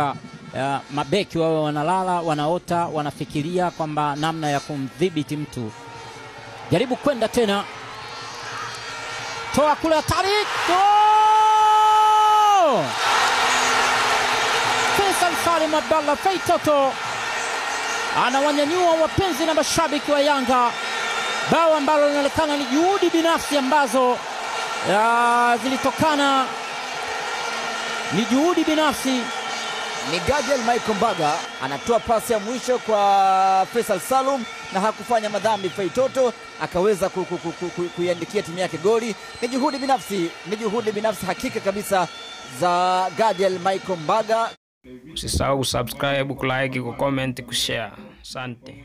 uh, mabeki wawe wanalala, wanaota, wanafikiria kwamba namna ya kumdhibiti mtu. Jaribu kwenda tena, toa kule, hatari! Faisal Salim Abdallah Feitoto anawanyanyua wapenzi na mashabiki wa Yanga, bao ambalo linaonekana ni juhudi binafsi ambazo ya, zilitokana. Ni juhudi binafsi Ni Gadiel Michael Mbaga anatoa pasi ya mwisho kwa Faisal Salum na hakufanya madhambi. Faitoto akaweza ku- ku- ku- ku- ku- kuiandikia timu yake goli. Ni juhudi binafsi, ni juhudi binafsi hakika kabisa za Gadiel Michael Mbaga. Usisahau kusubscribe, kulike, kucomment, kushare. Asante.